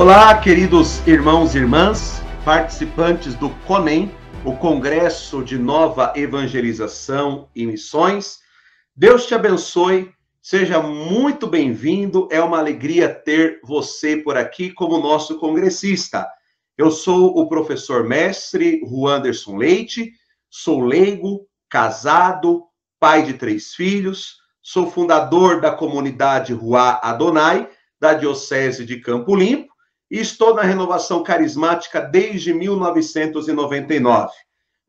Olá, queridos irmãos e irmãs, participantes do CONEM, o Congresso de Nova Evangelização e Missões. Deus te abençoe, seja muito bem-vindo. É uma alegria ter você por aqui como nosso congressista. Eu sou o professor mestre Juan Anderson Leite, sou leigo, casado, pai de três filhos, sou fundador da comunidade Rua Adonai, da Diocese de Campo Limpo e estou na renovação carismática desde 1999.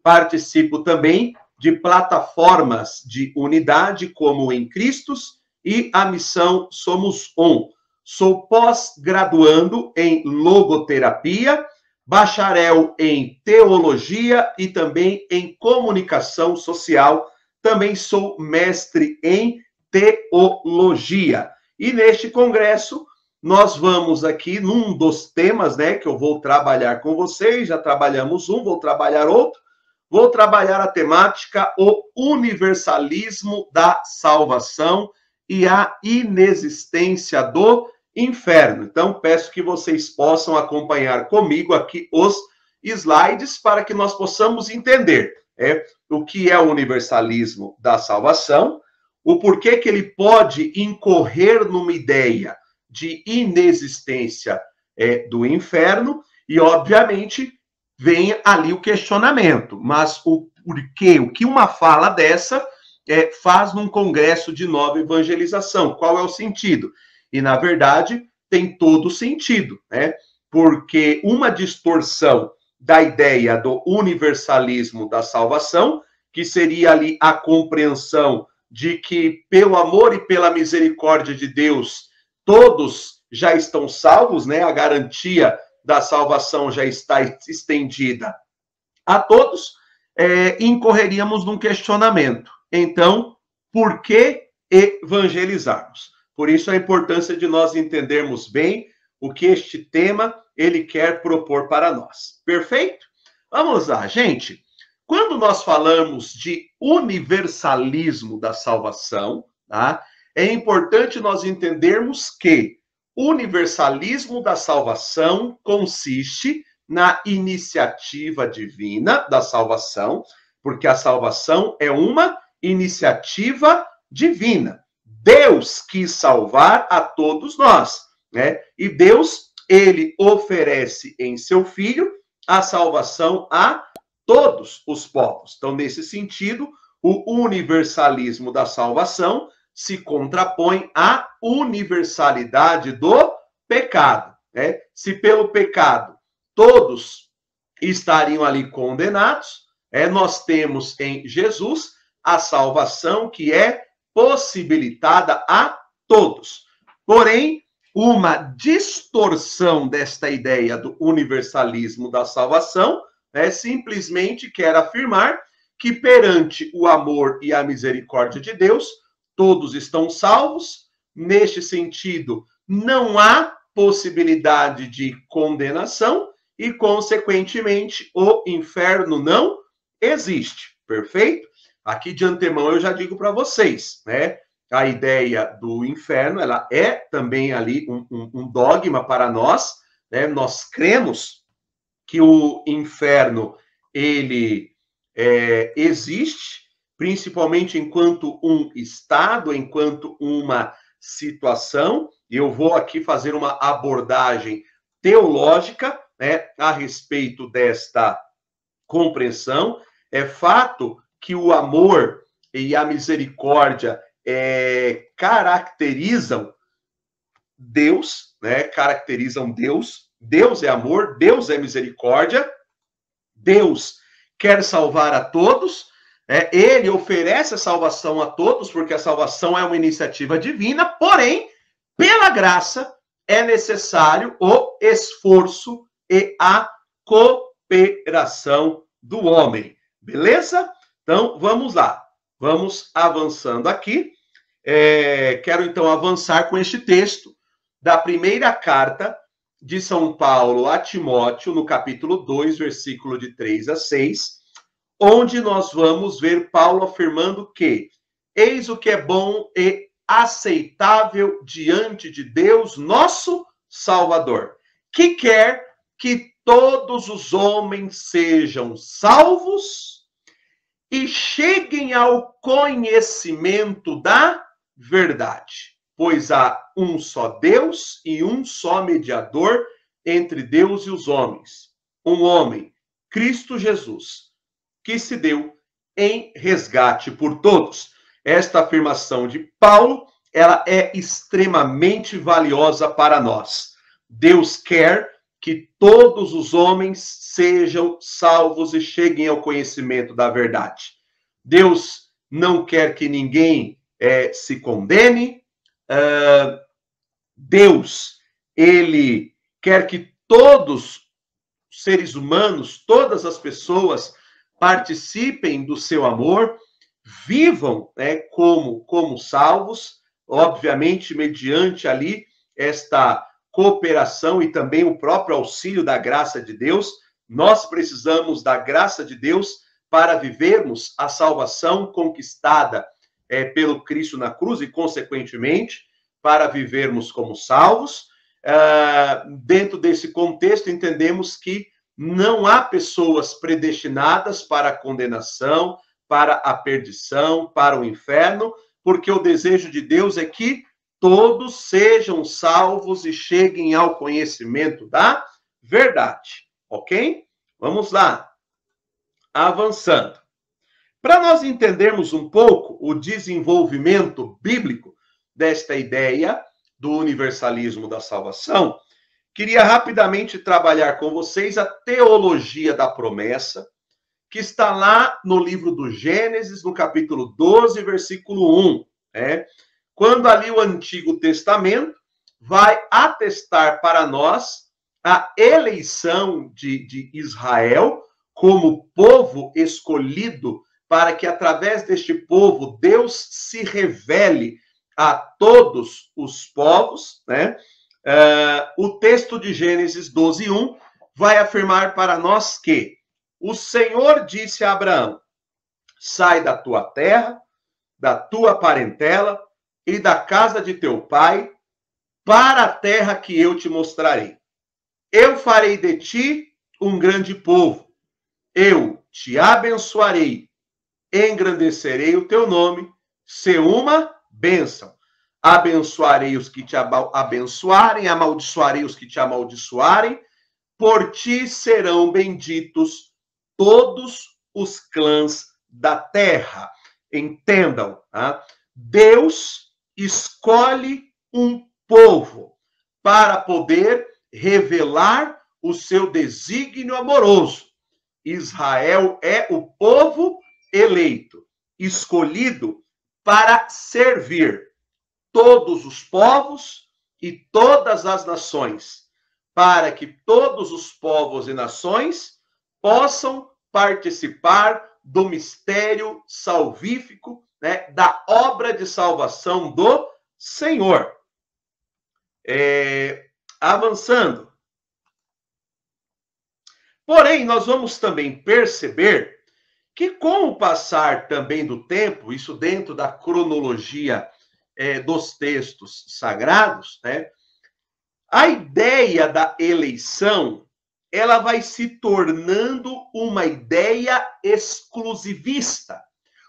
Participo também de plataformas de unidade como em Cristos e a missão Somos Um. Sou pós-graduando em logoterapia, bacharel em teologia e também em comunicação social. Também sou mestre em teologia. E neste congresso nós vamos aqui num dos temas, né, que eu vou trabalhar com vocês, já trabalhamos um, vou trabalhar outro, vou trabalhar a temática o universalismo da salvação e a inexistência do inferno. Então, peço que vocês possam acompanhar comigo aqui os slides para que nós possamos entender é, o que é o universalismo da salvação, o porquê que ele pode incorrer numa ideia de inexistência é, do inferno, e, obviamente, vem ali o questionamento. Mas o porquê, o que uma fala dessa é, faz num congresso de nova evangelização? Qual é o sentido? E, na verdade, tem todo sentido, né? Porque uma distorção da ideia do universalismo da salvação, que seria ali a compreensão de que, pelo amor e pela misericórdia de Deus, todos já estão salvos, né? A garantia da salvação já está estendida a todos, é, incorreríamos num questionamento. Então, por que evangelizarmos? Por isso a importância de nós entendermos bem o que este tema ele quer propor para nós. Perfeito? Vamos lá, gente. Quando nós falamos de universalismo da salvação, tá? É importante nós entendermos que o universalismo da salvação consiste na iniciativa divina da salvação, porque a salvação é uma iniciativa divina. Deus quis salvar a todos nós, né? E Deus, ele oferece em seu filho a salvação a todos os povos. Então, nesse sentido, o universalismo da salvação se contrapõe à universalidade do pecado. Né? Se pelo pecado todos estariam ali condenados, é, nós temos em Jesus a salvação que é possibilitada a todos. Porém, uma distorção desta ideia do universalismo da salvação é simplesmente quer afirmar que perante o amor e a misericórdia de Deus, todos estão salvos. Neste sentido, não há possibilidade de condenação e, consequentemente, o inferno não existe. Perfeito? Aqui de antemão eu já digo para vocês, né? A ideia do inferno, ela é também ali um, um, um dogma para nós, né? Nós cremos que o inferno ele é, existe, principalmente enquanto um estado, enquanto uma situação. Eu vou aqui fazer uma abordagem teológica né, a respeito desta compreensão. É fato que o amor e a misericórdia é, caracterizam Deus, né? Caracterizam Deus. Deus é amor, Deus é misericórdia. Deus quer salvar a todos, é, ele oferece a salvação a todos, porque a salvação é uma iniciativa divina, porém, pela graça, é necessário o esforço e a cooperação do homem. Beleza? Então, vamos lá. Vamos avançando aqui. É, quero então avançar com este texto da primeira carta de São Paulo a Timóteo, no capítulo 2, versículo de 3 a 6 onde nós vamos ver Paulo afirmando que eis o que é bom e aceitável diante de Deus, nosso Salvador, que quer que todos os homens sejam salvos e cheguem ao conhecimento da verdade. Pois há um só Deus e um só mediador entre Deus e os homens. Um homem, Cristo Jesus, que se deu em resgate por todos. Esta afirmação de Paulo, ela é extremamente valiosa para nós. Deus quer que todos os homens sejam salvos e cheguem ao conhecimento da verdade. Deus não quer que ninguém é, se condene. Uh, Deus, ele quer que todos os seres humanos, todas as pessoas participem do seu amor, vivam né, como, como salvos, obviamente, mediante ali esta cooperação e também o próprio auxílio da graça de Deus. Nós precisamos da graça de Deus para vivermos a salvação conquistada é, pelo Cristo na cruz e, consequentemente, para vivermos como salvos. Uh, dentro desse contexto, entendemos que não há pessoas predestinadas para a condenação, para a perdição, para o inferno, porque o desejo de Deus é que todos sejam salvos e cheguem ao conhecimento da verdade. Ok? Vamos lá. Avançando. Para nós entendermos um pouco o desenvolvimento bíblico desta ideia do universalismo da salvação, queria rapidamente trabalhar com vocês a teologia da promessa, que está lá no livro do Gênesis, no capítulo 12, versículo 1. Né? quando ali o Antigo Testamento vai atestar para nós a eleição de, de Israel como povo escolhido para que através deste povo Deus se revele a todos os povos, né? Uh, o texto de Gênesis 12, 1 vai afirmar para nós que o Senhor disse a Abraão: sai da tua terra, da tua parentela e da casa de teu pai para a terra que eu te mostrarei. Eu farei de ti um grande povo. Eu te abençoarei, engrandecerei o teu nome, ser uma bênção. Abençoarei os que te abençoarem, amaldiçoarei os que te amaldiçoarem. Por ti serão benditos todos os clãs da terra. Entendam, tá? Deus escolhe um povo para poder revelar o seu desígnio amoroso. Israel é o povo eleito, escolhido para servir todos os povos e todas as nações, para que todos os povos e nações possam participar do mistério salvífico né, da obra de salvação do Senhor. É, avançando. Porém, nós vamos também perceber que, com o passar também do tempo, isso dentro da cronologia é, dos textos sagrados, né, a ideia da eleição ela vai se tornando uma ideia exclusivista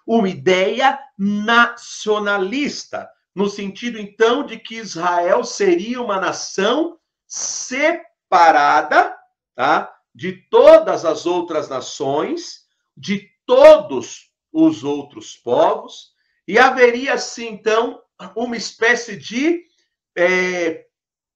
uma ideia nacionalista, no sentido então de que Israel seria uma nação separada, tá? De todas as outras nações, de todos os outros povos, e haveria assim então uma espécie de é,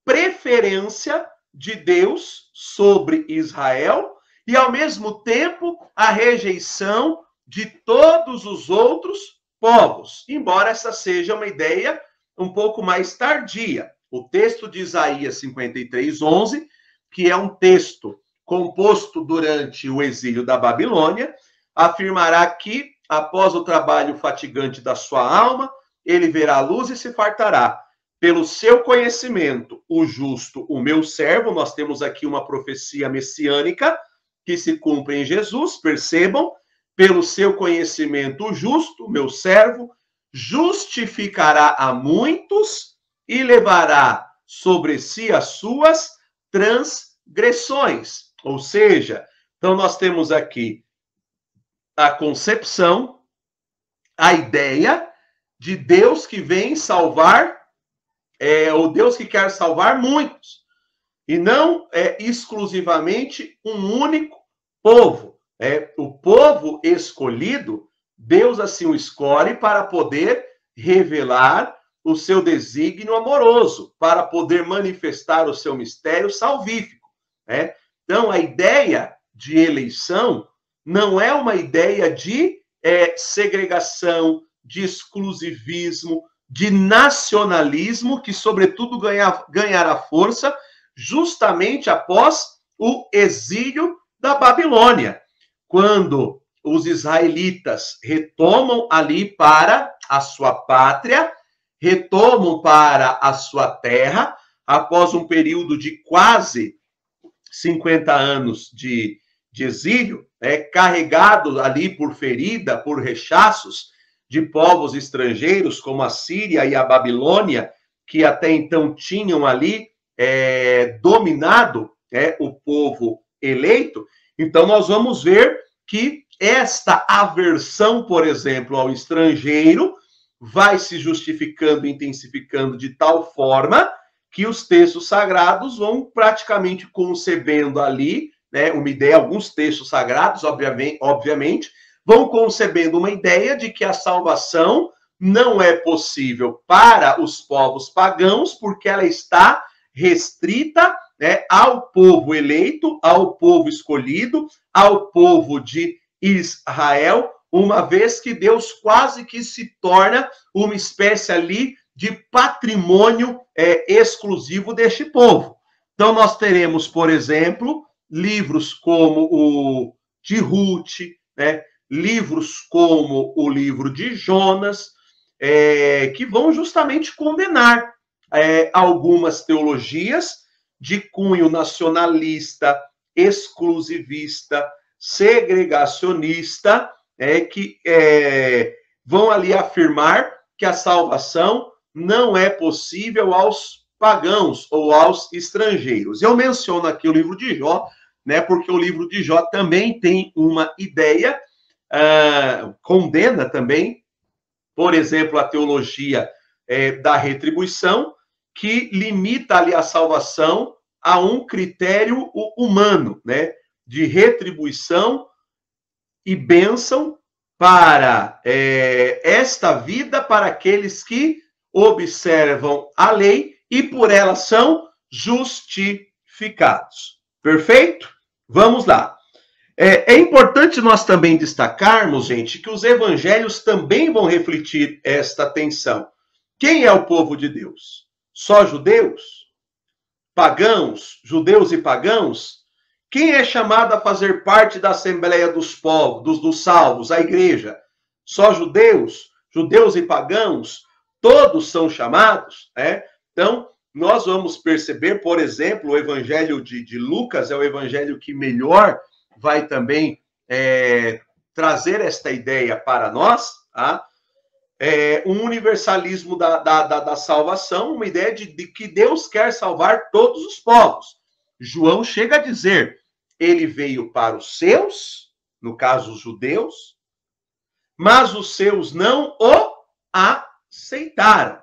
preferência de Deus sobre Israel e ao mesmo tempo a rejeição de todos os outros povos, embora essa seja uma ideia um pouco mais tardia. O texto de Isaías 53, 11, que é um texto composto durante o exílio da Babilônia, afirmará que, após o trabalho fatigante da sua alma, ele verá a luz e se fartará. Pelo seu conhecimento, o justo, o meu servo, nós temos aqui uma profecia messiânica que se cumpre em Jesus, percebam, pelo seu conhecimento justo, meu servo, justificará a muitos e levará sobre si as suas transgressões. Ou seja, então nós temos aqui a concepção, a ideia de Deus que vem salvar, é, o Deus que quer salvar muitos, e não é exclusivamente um único povo. É, o povo escolhido, Deus assim o escolhe para poder revelar o seu desígnio amoroso, para poder manifestar o seu mistério salvífico. Né? Então, a ideia de eleição não é uma ideia de é, segregação, de exclusivismo, de nacionalismo, que, sobretudo, ganha, ganhará força justamente após o exílio da Babilônia, quando os israelitas retomam ali para a sua pátria, retomam para a sua terra, após um período de quase 50 anos de, de exílio, é, carregado ali por ferida, por rechaços de povos estrangeiros, como a Síria e a Babilônia, que até então tinham ali é, dominado é, o povo eleito. Então, nós vamos ver que esta aversão, por exemplo, ao estrangeiro, vai se justificando, intensificando de tal forma que os textos sagrados vão praticamente concebendo ali, né, uma ideia, alguns textos sagrados, obviamente, obviamente, vão concebendo uma ideia de que a salvação não é possível para os povos pagãos, porque ela está restrita né, ao povo eleito, ao povo escolhido, ao povo de Israel, uma vez que Deus quase que se torna uma espécie ali de patrimônio é, exclusivo deste povo. Então, nós teremos, por exemplo, livros como o de Ruth, né? Livros como o livro de Jonas, é, que vão justamente condenar é, algumas teologias de cunho nacionalista, exclusivista, segregacionista, é, que é, vão ali afirmar que a salvação não é possível aos pagãos ou aos estrangeiros. Eu menciono aqui o livro de Jó, né, porque o livro de Jó também tem uma ideia, uh, condena também, por exemplo, a teologia é, da retribuição, que limita ali a salvação a um critério humano, né, de retribuição e bênção para é, esta vida para aqueles que observam a lei e por ela são justificados. Perfeito? Vamos lá. É, é, importante nós também destacarmos, gente, que os evangelhos também vão refletir esta tensão. Quem é o povo de Deus? Só judeus? Pagãos? Judeus e pagãos? Quem é chamado a fazer parte da Assembleia dos Povos, dos, dos salvos, a igreja? Só judeus? Judeus e pagãos? todos são chamados, né? Então, nós vamos perceber, por exemplo, o evangelho de, de Lucas é o evangelho que melhor vai também é, trazer esta ideia para nós, tá? É, um universalismo da, da, da, da, salvação, uma ideia de, de que Deus quer salvar todos os povos. João chega a dizer: ele veio para os seus, no caso os judeus, mas os seus não o aceitaram.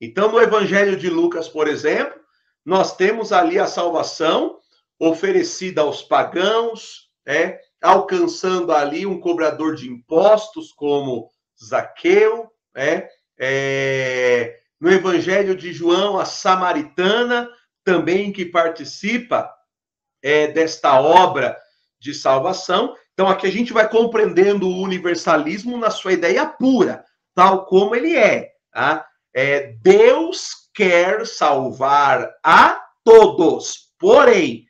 Então, no Evangelho de Lucas, por exemplo, nós temos ali a salvação oferecida aos pagãos, é, alcançando ali um cobrador de impostos como Zaqueu, é, é, no Evangelho de João, a samaritana, também que participa é, desta obra de salvação. Então, aqui a gente vai compreendendo o universalismo na sua ideia pura tal como ele é. Tá? é Deus quer salvar a todos, porém,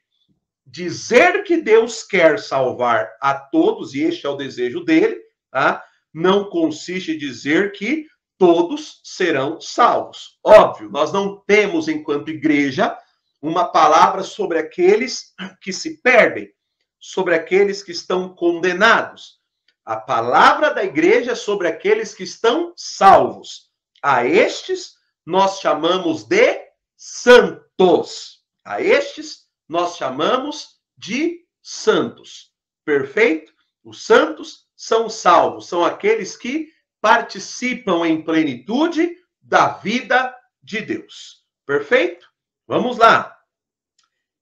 dizer que Deus quer salvar a todos, e este é o desejo dele, tá? não consiste em dizer que todos serão salvos. Óbvio, nós não temos, enquanto igreja, uma palavra sobre aqueles que se perdem, sobre aqueles que estão condenados. A palavra da igreja é sobre aqueles que estão salvos. A estes nós chamamos de santos. A estes nós chamamos de santos. Perfeito? Os santos são salvos, são aqueles que participam em plenitude da vida de Deus. Perfeito? Vamos lá.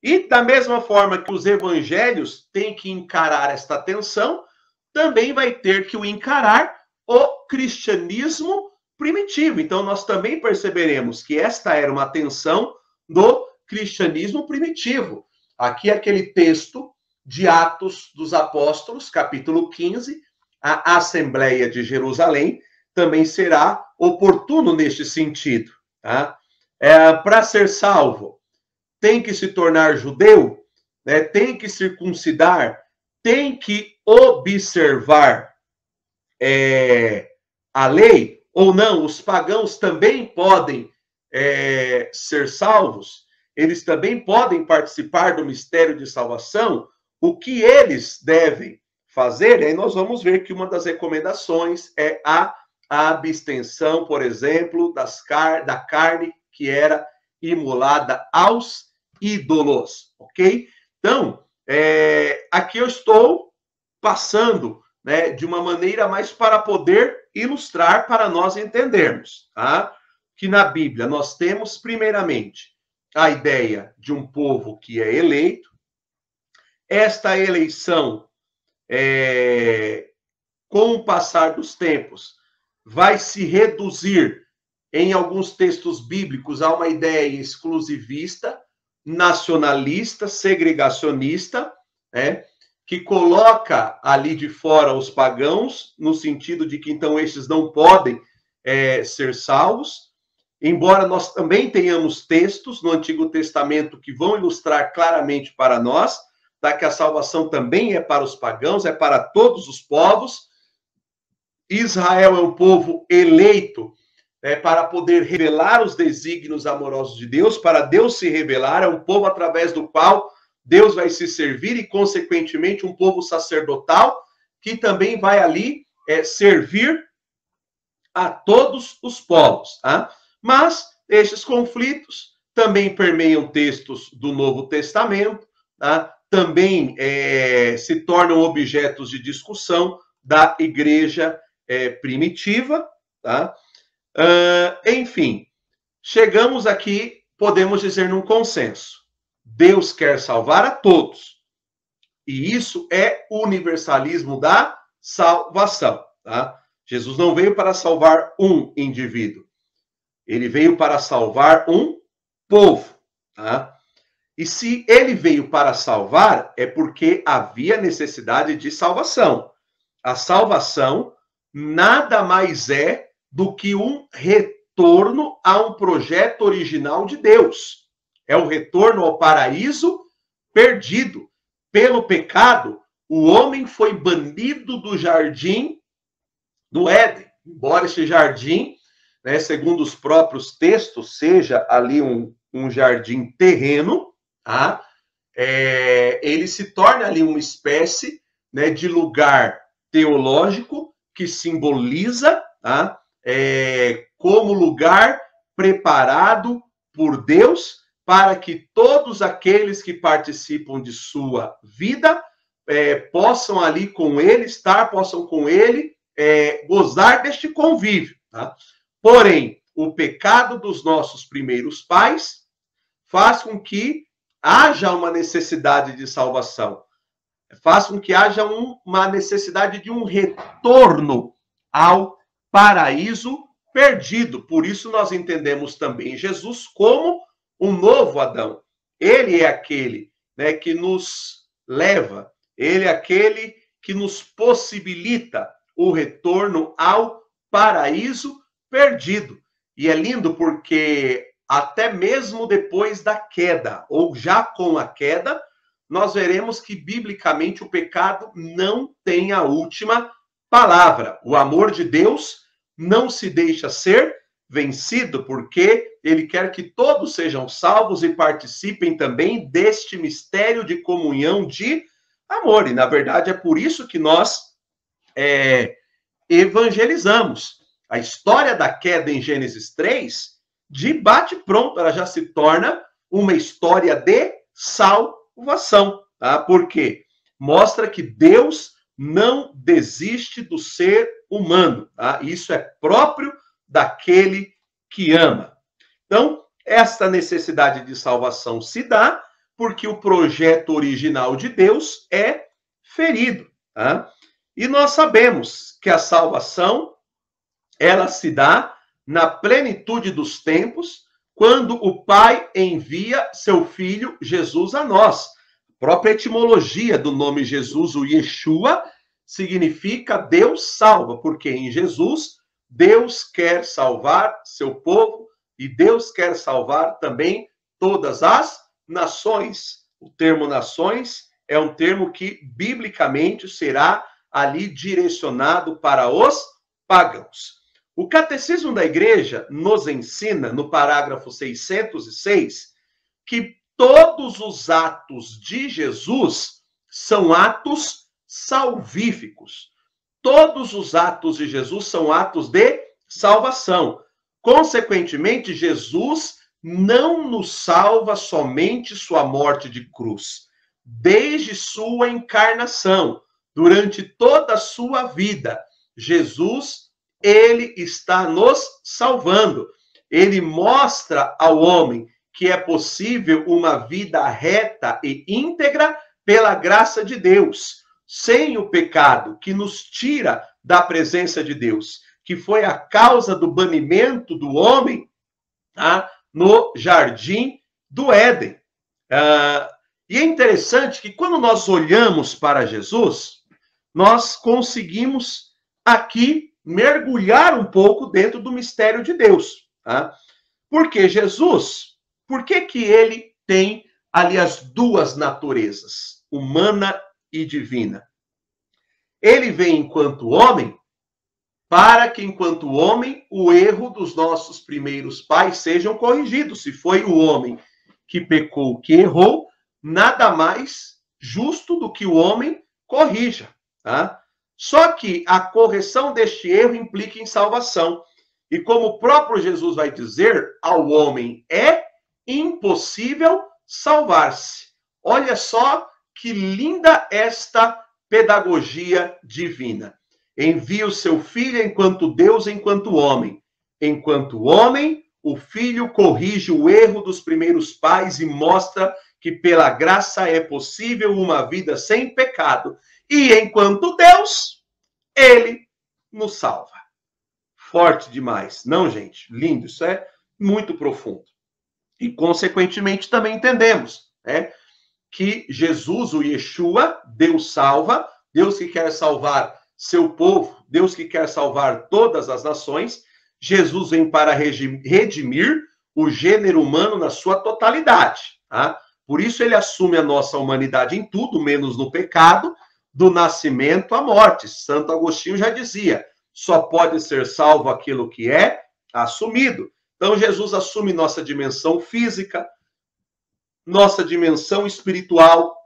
E da mesma forma que os evangelhos têm que encarar esta tensão, também vai ter que o encarar o cristianismo primitivo. Então, nós também perceberemos que esta era uma tensão do cristianismo primitivo. Aqui, aquele texto de Atos dos Apóstolos, capítulo 15, a Assembleia de Jerusalém, também será oportuno neste sentido. Tá? É, Para ser salvo, tem que se tornar judeu, né? tem que circuncidar, tem que observar é, a lei, ou não, os pagãos também podem é, ser salvos, eles também podem participar do mistério de salvação, o que eles devem fazer? E aí nós vamos ver que uma das recomendações é a abstenção, por exemplo, das car da carne que era imolada aos ídolos, ok? Então, é, aqui eu estou passando né, de uma maneira mais para poder ilustrar para nós entendermos, tá? Que na Bíblia nós temos, primeiramente, a ideia de um povo que é eleito. Esta eleição, é, com o passar dos tempos, vai se reduzir em alguns textos bíblicos a uma ideia exclusivista, nacionalista, segregacionista, né? que coloca ali de fora os pagãos, no sentido de que então estes não podem é, ser salvos, embora nós também tenhamos textos no Antigo Testamento que vão ilustrar claramente para nós tá, que a salvação também é para os pagãos, é para todos os povos. Israel é um povo eleito é, para poder revelar os desígnios amorosos de Deus, para Deus se revelar, é um povo através do qual Deus vai se servir e, consequentemente, um povo sacerdotal que também vai ali é, servir a todos os povos. Tá? Mas estes conflitos também permeiam textos do Novo Testamento, tá? também é, se tornam objetos de discussão da igreja é, primitiva. Tá? Uh, enfim, chegamos aqui, podemos dizer, num consenso. Deus quer salvar a todos. E isso é universalismo da salvação. Tá? Jesus não veio para salvar um indivíduo. Ele veio para salvar um povo. Tá? E se ele veio para salvar, é porque havia necessidade de salvação. A salvação nada mais é do que um retorno a um projeto original de Deus. É o retorno ao paraíso perdido. Pelo pecado, o homem foi banido do jardim do Éden. Embora esse jardim, né, segundo os próprios textos, seja ali um, um jardim terreno, tá? É, ele se torna ali uma espécie né, de lugar teológico que simboliza tá? É, como lugar preparado por Deus para que todos aqueles que participam de sua vida é, possam ali com ele estar, possam com ele é, gozar deste convívio. Tá? Porém, o pecado dos nossos primeiros pais faz com que haja uma necessidade de salvação, faz com que haja um, uma necessidade de um retorno ao paraíso perdido. Por isso, nós entendemos também Jesus como um novo Adão. Ele é aquele né, que nos leva, ele é aquele que nos possibilita o retorno ao paraíso perdido. E é lindo porque até mesmo depois da queda, ou já com a queda, nós veremos que biblicamente o pecado não tem a última palavra. O amor de Deus não se deixa ser vencido, porque ele quer que todos sejam salvos e participem também deste mistério de comunhão de amor. E, na verdade, é por isso que nós é, evangelizamos. A história da queda em Gênesis 3, de bate-pronto, ela já se torna uma história de salvação, tá? Porque mostra que Deus não desiste do ser humano, tá? Isso é próprio daquele que ama. Então, esta necessidade de salvação se dá porque o projeto original de Deus é ferido, tá? E nós sabemos que a salvação ela se dá na plenitude dos tempos, quando o Pai envia seu filho Jesus a nós. A própria etimologia do nome Jesus, o Yeshua, significa Deus salva, porque em Jesus Deus quer salvar seu povo e Deus quer salvar também todas as nações. O termo nações é um termo que biblicamente será ali direcionado para os pagãos. O Catecismo da Igreja nos ensina, no parágrafo 606, que todos os atos de Jesus são atos salvíficos. Todos os atos de Jesus são atos de salvação. Consequentemente, Jesus não nos salva somente sua morte de cruz. Desde sua encarnação, durante toda a sua vida, Jesus ele está nos salvando. Ele mostra ao homem que é possível uma vida reta e íntegra pela graça de Deus, sem o pecado que nos tira da presença de Deus, que foi a causa do banimento do homem tá, no jardim do Éden. Uh, e é interessante que quando nós olhamos para Jesus, nós conseguimos aqui mergulhar um pouco dentro do mistério de Deus. Tá? Porque Jesus, por que, que ele tem ali as duas naturezas, humana e divina? Ele vem enquanto homem para que, enquanto homem, o erro dos nossos primeiros pais sejam corrigidos. Se foi o homem que pecou, que errou, nada mais justo do que o homem corrija. Tá? Só que a correção deste erro implica em salvação. E como o próprio Jesus vai dizer, ao homem é impossível salvar-se. Olha só que linda esta pedagogia divina. Envia o seu filho enquanto Deus, enquanto homem. Enquanto homem, o filho corrige o erro dos primeiros pais e mostra que pela graça é possível uma vida sem pecado. E enquanto Deus, ele nos salva. Forte demais, não, gente? Lindo, isso é muito profundo. E, consequentemente, também entendemos né, que Jesus, o Yeshua, Deus salva, Deus que quer salvar seu povo, Deus que quer salvar todas as nações, Jesus vem para redimir o gênero humano na sua totalidade. Tá? Por isso ele assume a nossa humanidade em tudo, menos no pecado, do nascimento à morte. Santo Agostinho já dizia: só pode ser salvo aquilo que é assumido. Então, Jesus assume nossa dimensão física, nossa dimensão espiritual,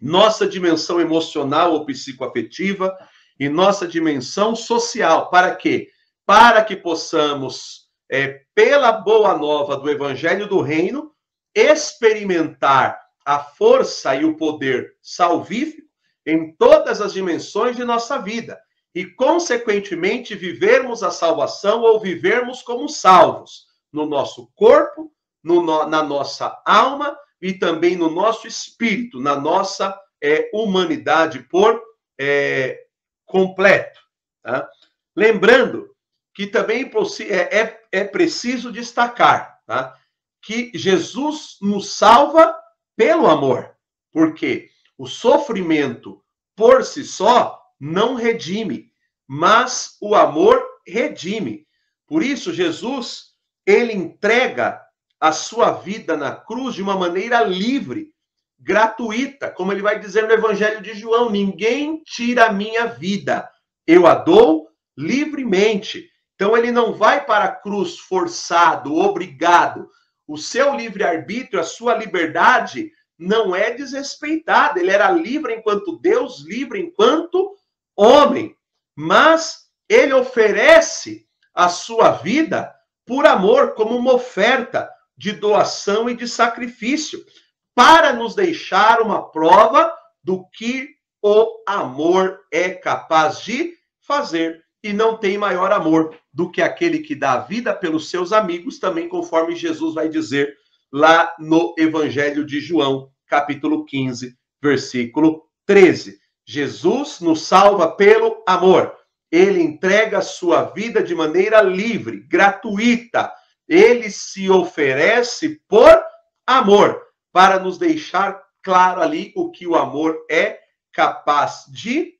nossa dimensão emocional ou psicoafetiva e nossa dimensão social. Para quê? Para que possamos, é, pela boa nova do Evangelho do Reino, experimentar a força e o poder salvífico em todas as dimensões de nossa vida e, consequentemente, vivermos a salvação ou vivermos como salvos no nosso corpo, no, na nossa alma e também no nosso espírito, na nossa é, humanidade por é, completo. Tá? Lembrando que também é, é, é preciso destacar tá? que Jesus nos salva pelo amor. Por quê? O sofrimento por si só não redime, mas o amor redime. Por isso, Jesus, ele entrega a sua vida na cruz de uma maneira livre, gratuita, como ele vai dizer no Evangelho de João: ninguém tira a minha vida, eu a dou livremente. Então, ele não vai para a cruz forçado, obrigado. O seu livre-arbítrio, a sua liberdade, não é desrespeitado. Ele era livre enquanto Deus, livre enquanto homem. Mas ele oferece a sua vida por amor, como uma oferta de doação e de sacrifício, para nos deixar uma prova do que o amor é capaz de fazer. E não tem maior amor do que aquele que dá a vida pelos seus amigos, também conforme Jesus vai dizer lá no Evangelho de João, capítulo 15, versículo 13. Jesus nos salva pelo amor. Ele entrega a sua vida de maneira livre, gratuita. Ele se oferece por amor, para nos deixar claro ali o que o amor é capaz de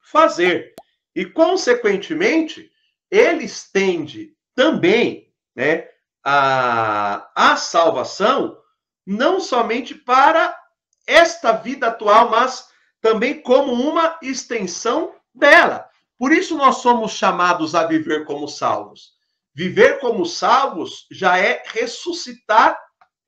fazer. E, consequentemente, ele estende também né, a, a salvação não somente para esta vida atual, mas também como uma extensão dela. Por isso nós somos chamados a viver como salvos. Viver como salvos já é ressuscitar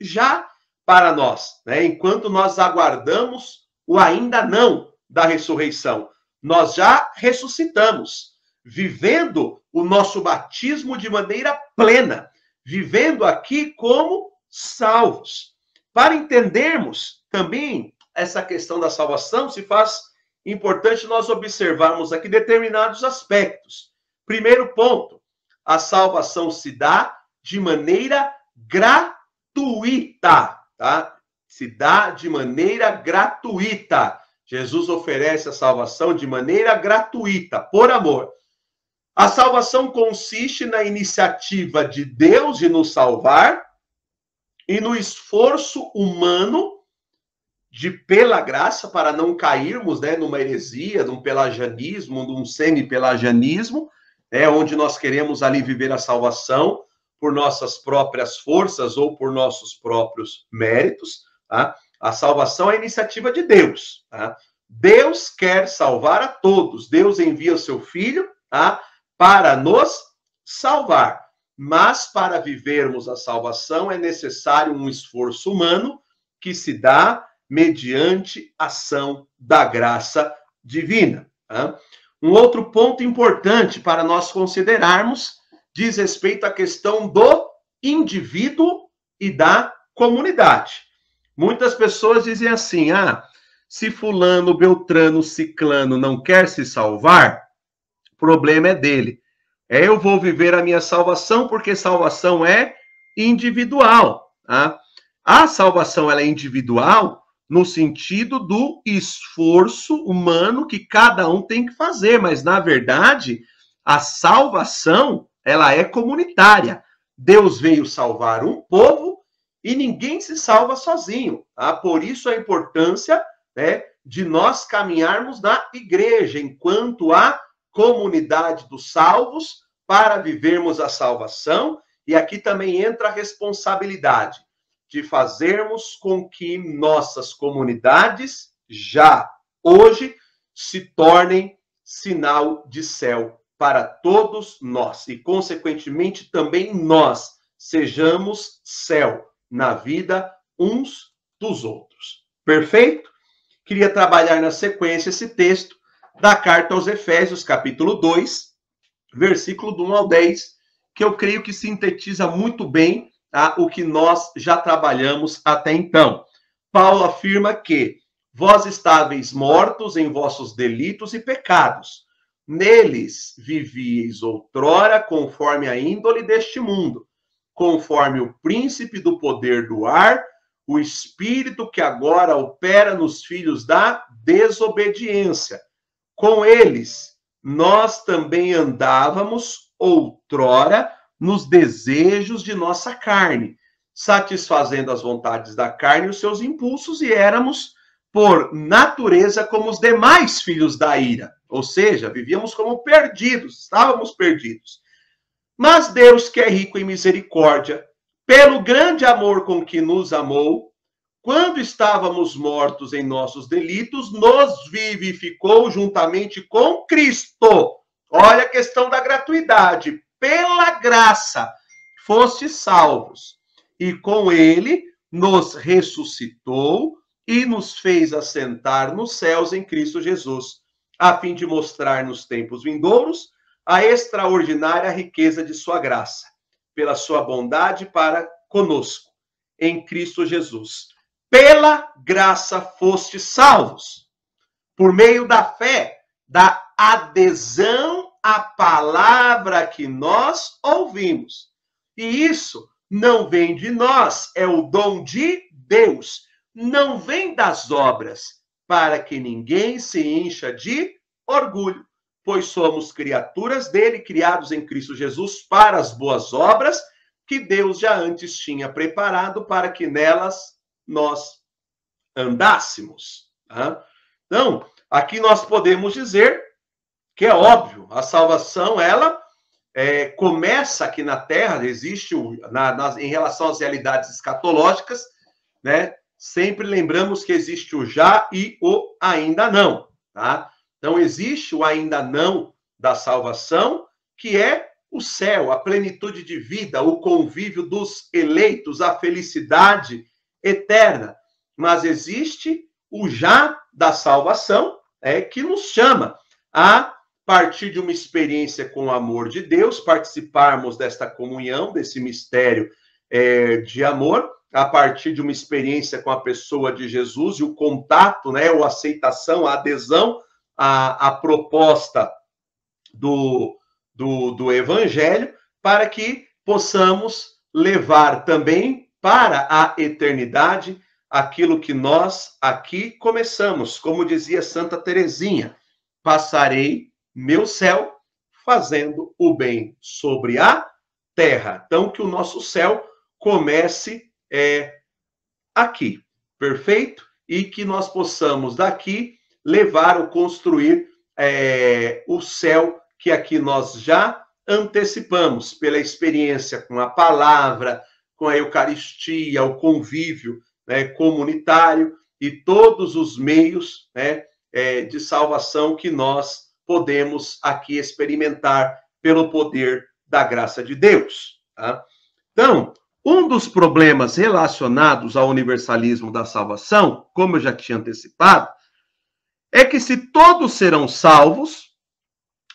já para nós, né? Enquanto nós aguardamos o ainda não da ressurreição, nós já ressuscitamos, vivendo o nosso batismo de maneira plena, vivendo aqui como salvos. Para entendermos também essa questão da salvação, se faz importante nós observarmos aqui determinados aspectos. Primeiro ponto, a salvação se dá de maneira gratuita, tá? Se dá de maneira gratuita. Jesus oferece a salvação de maneira gratuita, por amor. A salvação consiste na iniciativa de Deus de nos salvar e no esforço humano de pela graça para não cairmos, né, numa heresia, num pelagianismo, num semi-pelagianismo, né, onde nós queremos ali viver a salvação por nossas próprias forças ou por nossos próprios méritos, tá? A salvação é a iniciativa de Deus, tá? Deus quer salvar a todos. Deus envia o seu filho, tá? Para nos salvar. Mas para vivermos a salvação é necessário um esforço humano que se dá mediante ação da graça divina. Tá? Um outro ponto importante para nós considerarmos diz respeito à questão do indivíduo e da comunidade. Muitas pessoas dizem assim: ah, se Fulano, Beltrano, Ciclano não quer se salvar, problema é dele. É eu vou viver a minha salvação porque salvação é individual. Tá? A salvação ela é individual no sentido do esforço humano que cada um tem que fazer, mas na verdade a salvação ela é comunitária. Deus veio salvar um povo e ninguém se salva sozinho. Tá? Por isso a importância né, de nós caminharmos na igreja enquanto a comunidade dos salvos para vivermos a salvação. E aqui também entra a responsabilidade de fazermos com que nossas comunidades já hoje se tornem sinal de céu para todos nós e, consequentemente, também nós sejamos céu na vida uns dos outros. Perfeito? Queria trabalhar na sequência esse texto da carta aos Efésios, capítulo 2, versículo do 1 ao 10, que eu creio que sintetiza muito bem tá, o que nós já trabalhamos até então. Paulo afirma que vós estáveis mortos em vossos delitos e pecados. Neles vivieis outrora conforme a índole deste mundo, conforme o príncipe do poder do ar, o espírito que agora opera nos filhos da desobediência com eles, nós também andávamos outrora nos desejos de nossa carne, satisfazendo as vontades da carne e os seus impulsos, e éramos, por natureza, como os demais filhos da ira. Ou seja, vivíamos como perdidos, estávamos perdidos. Mas Deus, que é rico em misericórdia, pelo grande amor com que nos amou, quando estávamos mortos em nossos delitos, nos vivificou juntamente com Cristo. Olha a questão da gratuidade. Pela graça, foste salvos. E com ele nos ressuscitou e nos fez assentar nos céus em Cristo Jesus, a fim de mostrar nos tempos vindouros a extraordinária riqueza de sua graça, pela sua bondade para conosco em Cristo Jesus. Pela graça foste salvos, por meio da fé, da adesão à palavra que nós ouvimos. E isso não vem de nós, é o dom de Deus. Não vem das obras, para que ninguém se encha de orgulho, pois somos criaturas dele, criados em Cristo Jesus para as boas obras que Deus já antes tinha preparado para que nelas nós andássemos. Tá? Então, aqui nós podemos dizer que é óbvio, a salvação, ela é, começa aqui na Terra, existe o, na, na, em relação às realidades escatológicas, né? Sempre lembramos que existe o já e o ainda não, tá? Então existe o ainda não da salvação, que é o céu, a plenitude de vida, o convívio dos eleitos, a felicidade eterna. Mas existe o já da salvação, é que nos chama a partir de uma experiência com o amor de Deus, participarmos desta comunhão, desse mistério é, de amor, a partir de uma experiência com a pessoa de Jesus e o contato, né, a aceitação, a adesão à, à proposta do, do, do Evangelho, para que possamos levar também para a eternidade aquilo que nós aqui começamos. Como dizia Santa Teresinha, passarei meu céu, fazendo o bem sobre a terra. Então, que o nosso céu comece é, aqui, perfeito? E que nós possamos daqui levar ou construir é, o céu que aqui nós já antecipamos pela experiência com a palavra, com a Eucaristia, o convívio né, comunitário e todos os meios né, é, de salvação que nós podemos aqui experimentar pelo poder da graça de Deus. Tá? Então, um dos problemas relacionados ao universalismo da salvação, como eu já tinha antecipado, é que se todos serão salvos,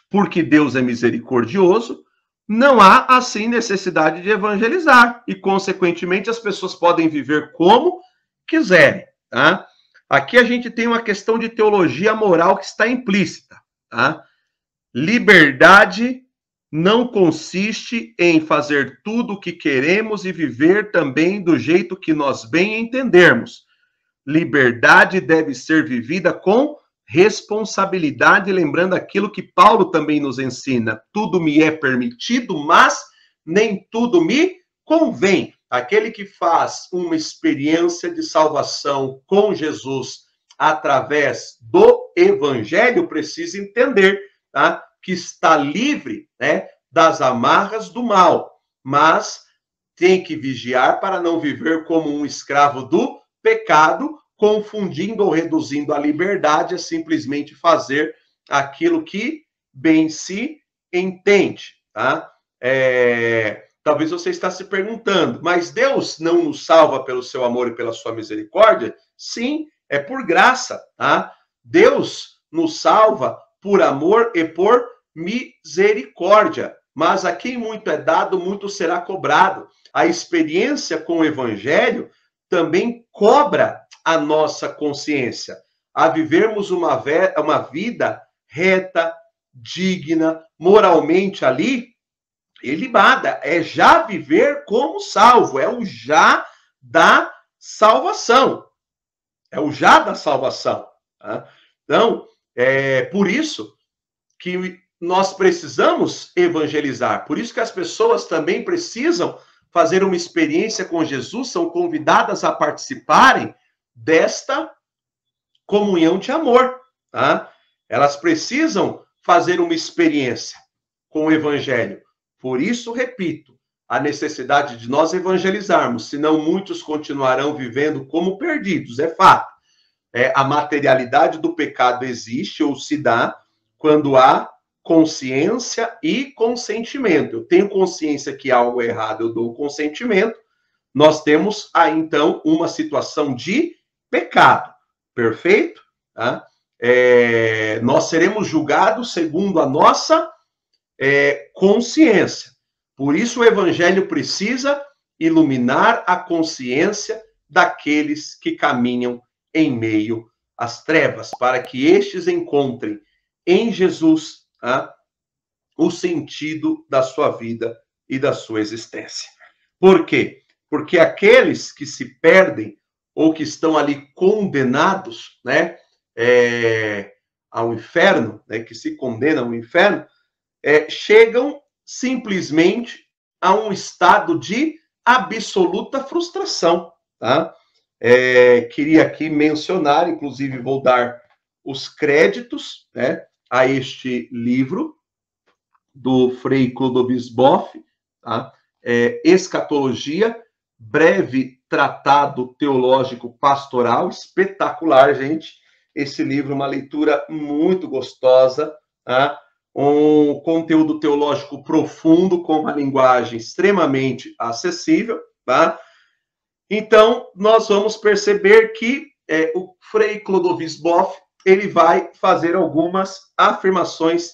porque Deus é misericordioso, não há assim necessidade de evangelizar e, consequentemente, as pessoas podem viver como quiserem. Tá? Aqui a gente tem uma questão de teologia moral que está implícita. Tá? Liberdade não consiste em fazer tudo o que queremos e viver também do jeito que nós bem entendermos. Liberdade deve ser vivida com responsabilidade, lembrando aquilo que Paulo também nos ensina: tudo me é permitido, mas nem tudo me convém. Aquele que faz uma experiência de salvação com Jesus através do evangelho precisa entender, tá? Que está livre, né, das amarras do mal, mas tem que vigiar para não viver como um escravo do pecado, confundindo ou reduzindo a liberdade a simplesmente fazer aquilo que bem se entende, tá? É, talvez você está se perguntando, mas Deus não nos salva pelo seu amor e pela sua misericórdia? Sim, é por graça, tá? Deus nos salva por amor e por misericórdia. Mas a quem muito é dado, muito será cobrado. A experiência com o evangelho também cobra a nossa consciência a vivermos uma, uma vida reta, digna, moralmente ali, ilibada. É já viver como salvo, é o já da salvação. É o já da salvação. Tá? Então, é por isso que nós precisamos evangelizar. Por isso que as pessoas também precisam fazer uma experiência com Jesus, são convidadas a participarem desta comunhão de amor. Tá? Elas precisam fazer uma experiência com o evangelho. Por isso, repito, a necessidade de nós evangelizarmos, senão muitos continuarão vivendo como perdidos, é fato. É, a materialidade do pecado existe ou se dá quando há consciência e consentimento. Eu tenho consciência que algo é errado, eu dou consentimento. Nós temos aí então uma situação de pecado, perfeito? Tá? É, nós seremos julgados segundo a nossa é, consciência. Por isso o evangelho precisa iluminar a consciência daqueles que caminham em meio às trevas, para que estes encontrem em Jesus ah, o sentido da sua vida e da sua existência. Por quê? Porque aqueles que se perdem ou que estão ali condenados, né, é, ao inferno, né, que se condenam ao inferno, é, chegam simplesmente a um estado de absoluta frustração, tá? É, queria aqui mencionar, inclusive vou dar os créditos, né, a este livro do Frei Clodovis Boff, tá? É, Escatologia, breve tratado teológico pastoral, espetacular, gente. Esse livro, uma leitura muito gostosa, tá? um conteúdo teológico profundo, com uma linguagem extremamente acessível, tá? Então, nós vamos perceber que é, o Frei Clodovis Boff, ele vai fazer algumas afirmações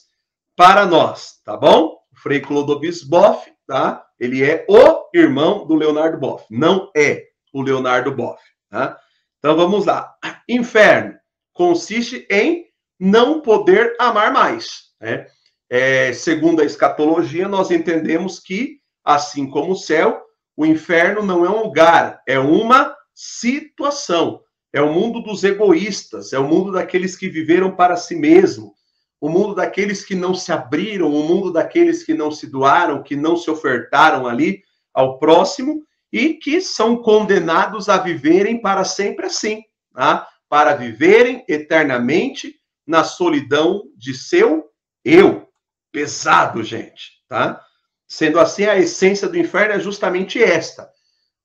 para nós, tá bom? O Frei Clodovis Boff, tá? Ele é o irmão do Leonardo Boff, não é o Leonardo Boff, tá? Então, vamos lá. Inferno consiste em não poder amar mais, né? É, segundo a escatologia, nós entendemos que, assim como o céu, o inferno não é um lugar, é uma situação. É o mundo dos egoístas, é o mundo daqueles que viveram para si mesmo, o mundo daqueles que não se abriram, o mundo daqueles que não se doaram, que não se ofertaram ali ao próximo e que são condenados a viverem para sempre assim, tá? para viverem eternamente na solidão de seu eu. Pesado, gente, tá? Sendo assim, a essência do inferno é justamente esta.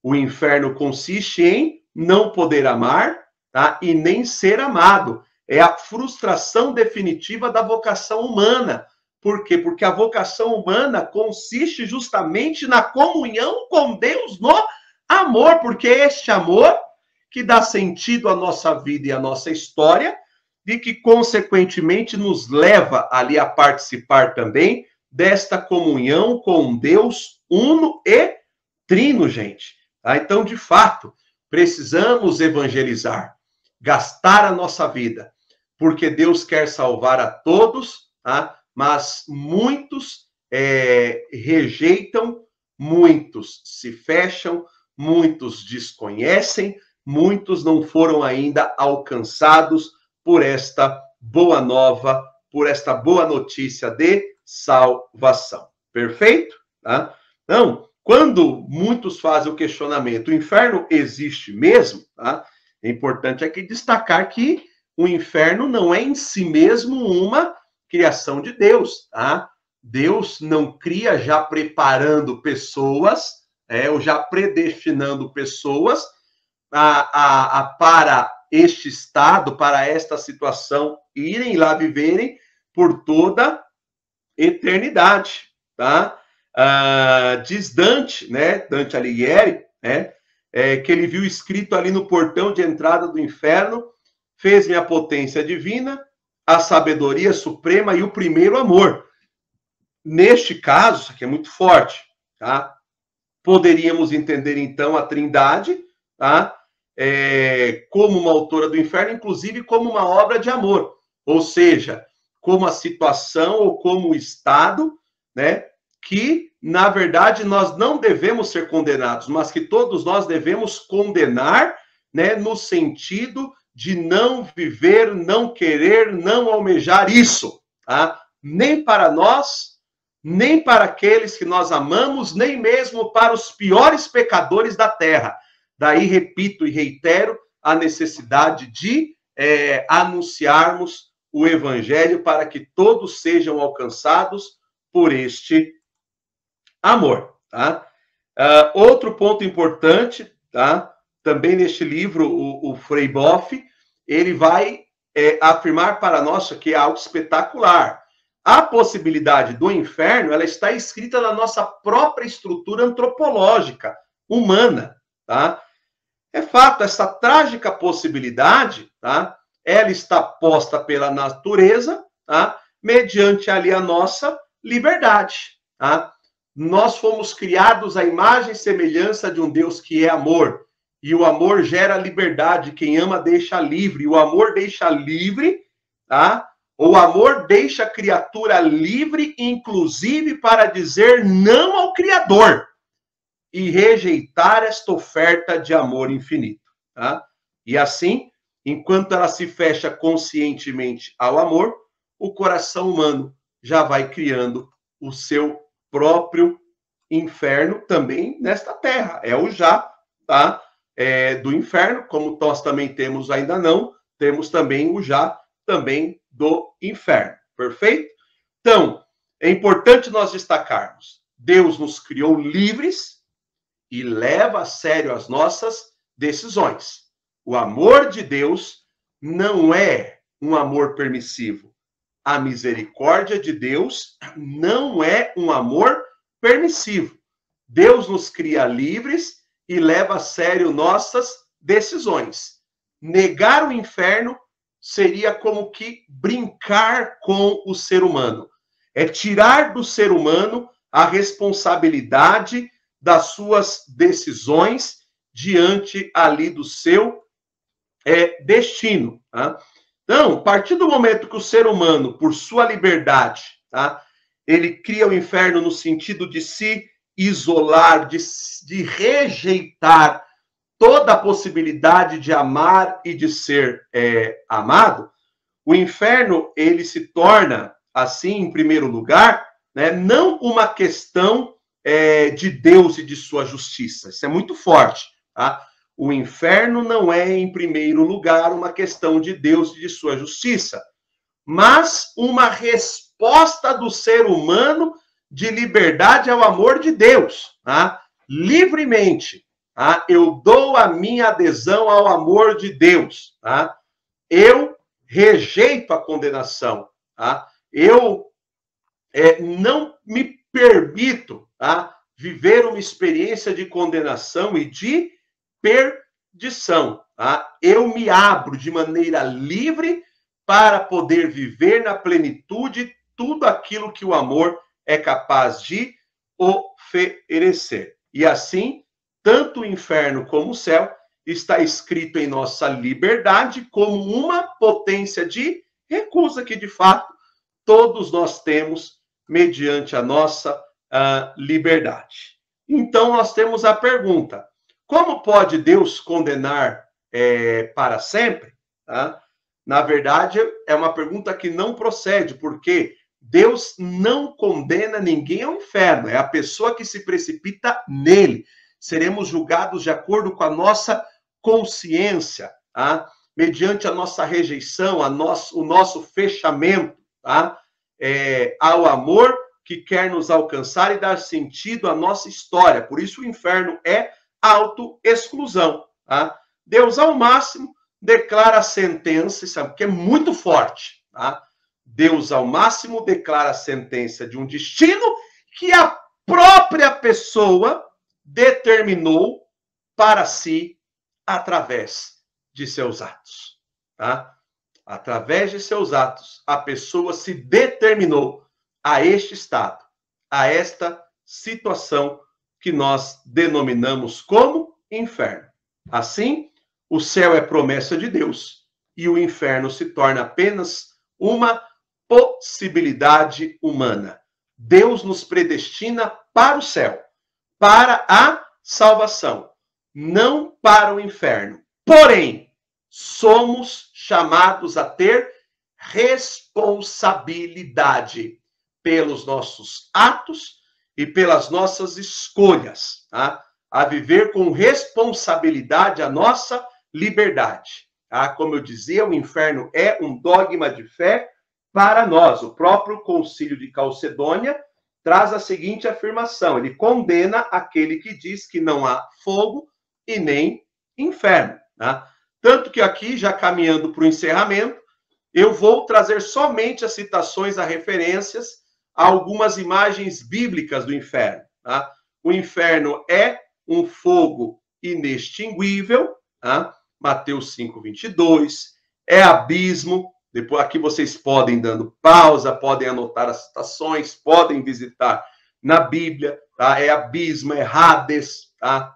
O inferno consiste em não poder amar, tá? E nem ser amado. É a frustração definitiva da vocação humana. Por quê? Porque a vocação humana consiste justamente na comunhão com Deus no amor, porque é este amor que dá sentido à nossa vida e à nossa história, e que, consequentemente, nos leva ali a participar também desta comunhão com Deus uno e trino, gente. Tá? Então, de fato, precisamos evangelizar, gastar a nossa vida, porque Deus quer salvar a todos, tá? mas muitos é, rejeitam, muitos se fecham, muitos desconhecem, muitos não foram ainda alcançados por esta boa nova, por esta boa notícia de salvação. Perfeito? Tá? Então, quando muitos fazem o questionamento, o inferno existe mesmo? Tá? É importante aqui destacar que o inferno não é em si mesmo uma criação de Deus, tá? Deus não cria já preparando pessoas, é, ou já predestinando pessoas a, a, a, para este estado, para esta situação, irem lá viverem por toda eternidade, tá? Ah, diz Dante, né? Dante Alighieri, né? É, que ele viu escrito ali no portão de entrada do inferno: fez-me a potência divina, a sabedoria suprema e o primeiro amor. Neste caso, isso aqui é muito forte, tá? Poderíamos entender então a Trindade, tá? É, como uma autora do inferno, inclusive como uma obra de amor, ou seja, como a situação ou como o estado, né, que na verdade nós não devemos ser condenados, mas que todos nós devemos condenar, né, no sentido de não viver, não querer, não almejar isso, tá? Nem para nós, nem para aqueles que nós amamos, nem mesmo para os piores pecadores da terra. Daí repito e reitero a necessidade de é, anunciarmos o evangelho para que todos sejam alcançados por este amor, tá? Uh, outro ponto importante, tá? Também neste livro, o, o Frei Boff, ele vai é, afirmar para nós que é algo espetacular. A possibilidade do inferno, ela está escrita na nossa própria estrutura antropológica, humana, tá? É fato, essa trágica possibilidade, tá? ela está posta pela natureza, tá? mediante ali a nossa liberdade. Tá? Nós fomos criados à imagem e semelhança de um Deus que é amor. E o amor gera liberdade. Quem ama deixa livre. O amor deixa livre, tá? O amor deixa a criatura livre, inclusive para dizer não ao Criador e rejeitar esta oferta de amor infinito, tá? E assim, enquanto ela se fecha conscientemente ao amor, o coração humano já vai criando o seu próprio inferno também nesta terra. É o já, tá? É, do inferno, como nós também temos ainda não, temos também o já também do inferno. Perfeito? Então, é importante nós destacarmos: Deus nos criou livres e leva a sério as nossas decisões. O amor de Deus não é um amor permissivo. A misericórdia de Deus não é um amor permissivo. Deus nos cria livres e leva a sério nossas decisões. Negar o inferno seria como que brincar com o ser humano. É tirar do ser humano a responsabilidade das suas decisões diante ali do seu é, destino. Tá? Então, a partir do momento que o ser humano, por sua liberdade, tá, ele cria o inferno no sentido de se isolar, de, de rejeitar toda a possibilidade de amar e de ser é, amado, o inferno ele se torna assim, em primeiro lugar, né, não uma questão é, de Deus e de sua justiça. Isso é muito forte. Tá? O inferno não é, em primeiro lugar, uma questão de Deus e de sua justiça, mas uma resposta do ser humano de liberdade ao amor de Deus, tá? livremente. Tá? Eu dou a minha adesão ao amor de Deus. Tá? Eu rejeito a condenação. Tá? Eu é, não me permito tá? viver uma experiência de condenação e de perdição. Tá? Eu me abro de maneira livre para poder viver na plenitude tudo aquilo que o amor é capaz de oferecer. E assim, tanto o inferno como o céu está escrito em nossa liberdade como uma potência de recusa que de fato todos nós temos mediante a nossa uh, liberdade. Então nós temos a pergunta: como pode Deus condenar é, para sempre? Tá? Na verdade, é uma pergunta que não procede, porque Deus não condena ninguém ao inferno, é a pessoa que se precipita nele. Seremos julgados de acordo com a nossa consciência, tá? mediante a nossa rejeição, a nosso, o nosso fechamento tá? É, ao amor que quer nos alcançar e dar sentido à nossa história. Por isso, o inferno é autoexclusão. Tá? Deus, ao máximo, declara a sentença, sabe, que é muito forte. Tá? Deus, ao máximo, declara a sentença de um destino que a própria pessoa determinou para si através de seus atos. Tá? Através de seus atos, a pessoa se determinou a este estado, a esta situação que nós denominamos como inferno. Assim, o céu é promessa de Deus e o inferno se torna apenas uma possibilidade humana. Deus nos predestina para o céu, para a salvação, não para o inferno. Porém, somos chamados a ter responsabilidade pelos nossos atos e pelas nossas escolhas, tá? a viver com responsabilidade a nossa liberdade. Tá? Como eu dizia, o inferno é um dogma de fé para nós. O próprio Concílio de Calcedônia traz a seguinte afirmação: ele condena aquele que diz que não há fogo e nem inferno. Tá? Tanto que aqui, já caminhando para o encerramento, eu vou trazer somente as citações a referências algumas imagens bíblicas do inferno. Tá? O inferno é um fogo inextinguível, tá? Mateus 5, 22, é abismo. Depois aqui vocês podem dando pausa, podem anotar as citações, podem visitar na Bíblia, tá? É abismo, é Hades, tá?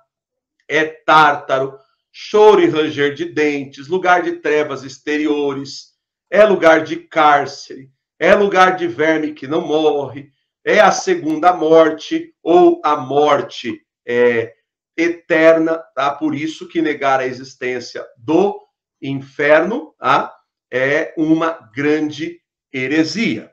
É Tártaro, choro e ranger de dentes, lugar de trevas exteriores, é lugar de cárcere, é lugar de verme que não morre, é a segunda morte ou a morte é, eterna, tá? Por isso que negar a existência do inferno, tá? É uma grande heresia.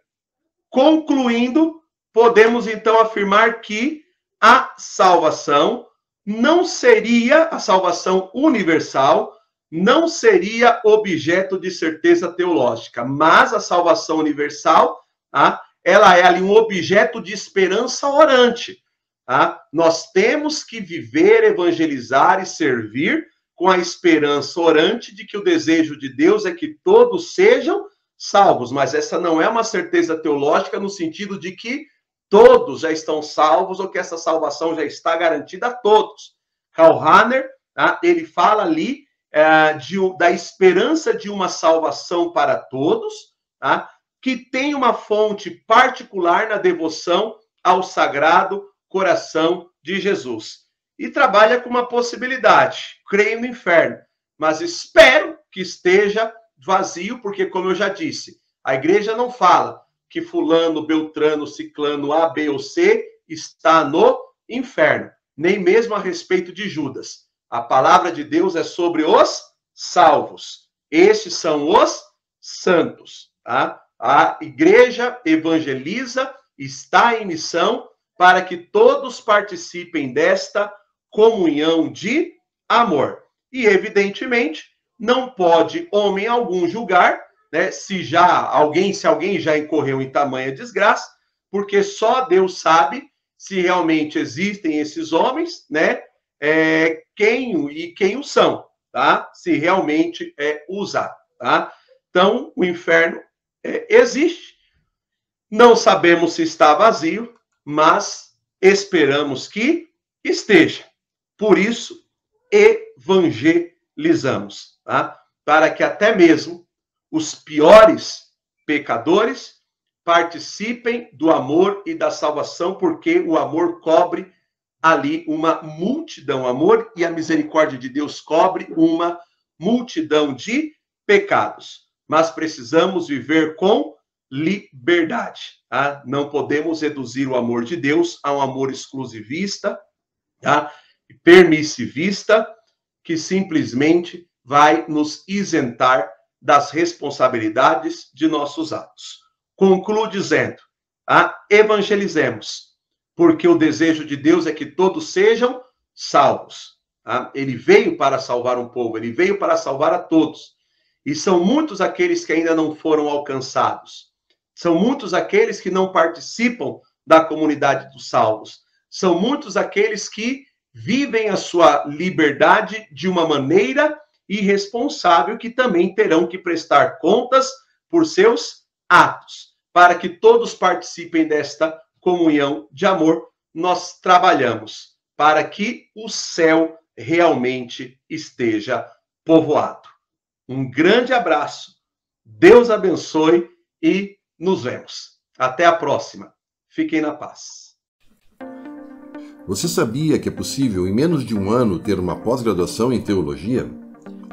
Concluindo, podemos então afirmar que a salvação não seria a salvação universal, não seria objeto de certeza teológica, mas a salvação universal, tá? ela é ali um objeto de esperança orante. Tá? Nós temos que viver, evangelizar e servir com a esperança orante de que o desejo de Deus é que todos sejam salvos, mas essa não é uma certeza teológica no sentido de que todos já estão salvos ou que essa salvação já está garantida a todos. Karl Rahner, tá? ele fala ali é, de, da esperança de uma salvação para todos, tá? que tem uma fonte particular na devoção ao sagrado coração de Jesus. E trabalha com uma possibilidade, creio no inferno, mas espero que esteja vazio, porque, como eu já disse, a igreja não fala que fulano, beltrano, ciclano, A, B ou C está no inferno, nem mesmo a respeito de Judas. A palavra de Deus é sobre os salvos. Estes são os santos, tá? A igreja evangeliza, está em missão para que todos participem desta comunhão de amor. E, evidentemente, não pode homem algum julgar, né, se já alguém, se alguém já incorreu em tamanha desgraça, porque só Deus sabe se realmente existem esses homens, né, é, quem e quem o são, tá? Se realmente é usado, tá? Então, o inferno é, existe. Não sabemos se está vazio, mas esperamos que esteja. Por isso, evangelizamos, tá? Para que até mesmo os piores pecadores participem do amor e da salvação, porque o amor cobre ali uma multidão, amor e a misericórdia de Deus cobre uma multidão de pecados mas precisamos viver com liberdade. Tá? Não podemos reduzir o amor de Deus a um amor exclusivista, tá? permissivista, que simplesmente vai nos isentar das responsabilidades de nossos atos. Concluo dizendo: tá? evangelizemos, porque o desejo de Deus é que todos sejam salvos. Tá? Ele veio para salvar um povo, ele veio para salvar a todos. E são muitos aqueles que ainda não foram alcançados. São muitos aqueles que não participam da comunidade dos salvos. São muitos aqueles que vivem a sua liberdade de uma maneira irresponsável, que também terão que prestar contas por seus atos. Para que todos participem desta comunhão de amor, nós trabalhamos para que o céu realmente esteja povoado. Um grande abraço, Deus abençoe e nos vemos. Até a próxima. Fiquem na paz. Você sabia que é possível, em menos de um ano, ter uma pós-graduação em teologia?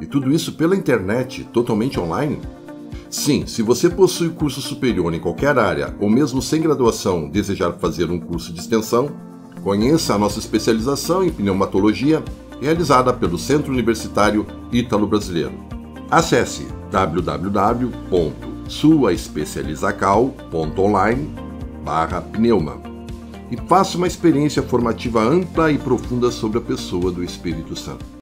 E tudo isso pela internet, totalmente online? Sim, se você possui curso superior em qualquer área, ou mesmo sem graduação desejar fazer um curso de extensão, conheça a nossa especialização em pneumatologia, realizada pelo Centro Universitário Ítalo Brasileiro. Acesse www.suaespecializacal.online pneuma e faça uma experiência formativa ampla e profunda sobre a pessoa do Espírito Santo.